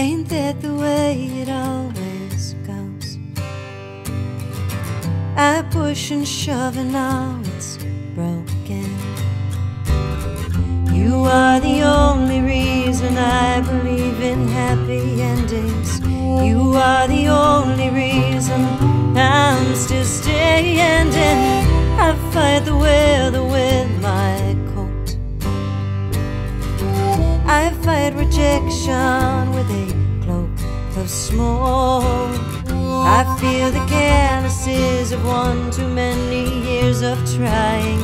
Ain't that the way it always goes? I push and shove and now it's broken. You are the only reason I believe in happy endings. You are the only reason I'm still standing. I fight the weather with my I fight rejection with a cloak of smoke. I feel the calluses of one too many years of trying.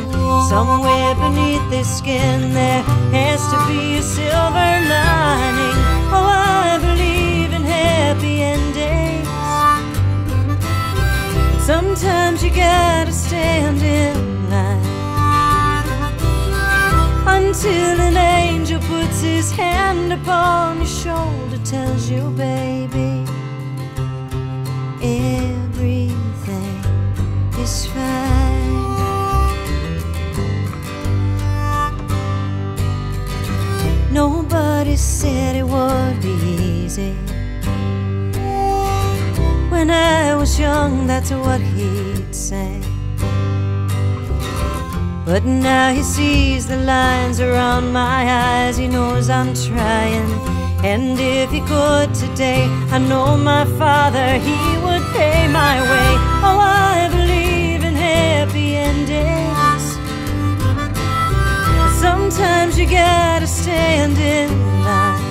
Somewhere beneath this skin, there has to be a silver lining. Oh, I believe in happy endings. Sometimes you gotta upon your shoulder, tells you, baby, everything is fine. Nobody said it would be easy. When I was young, that's what he'd say. But now he sees the lines around my eyes, he knows I'm trying. And if he could today, I know my father, he would pay my way. Oh, I believe in happy endings. Sometimes you gotta stand in line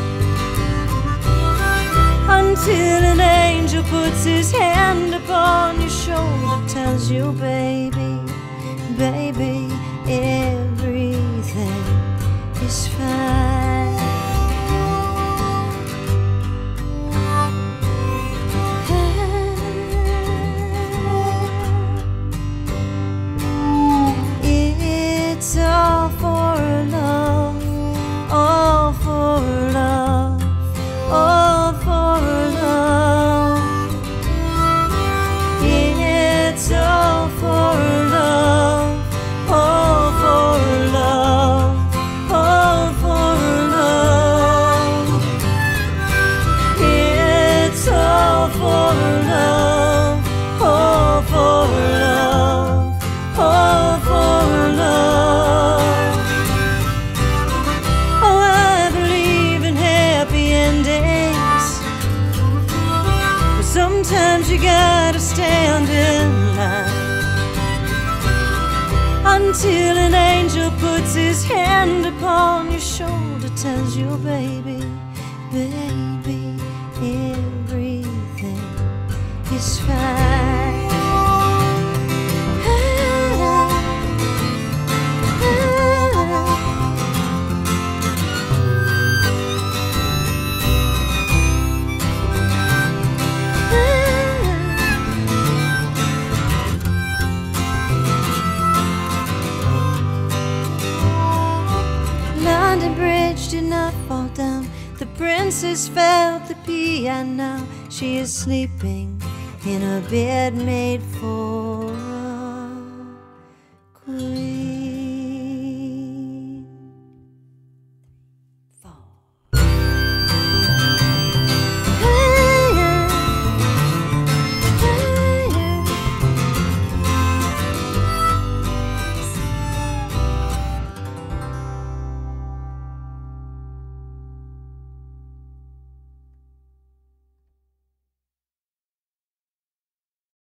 until an angel puts his hand upon your shoulder, tells you, baby, is you gotta stand in line until an angel puts his hand upon your shoulder, tells you, oh, baby, baby, London Bridge did not fall down. The princess felt the piano. She is sleeping in a bed made for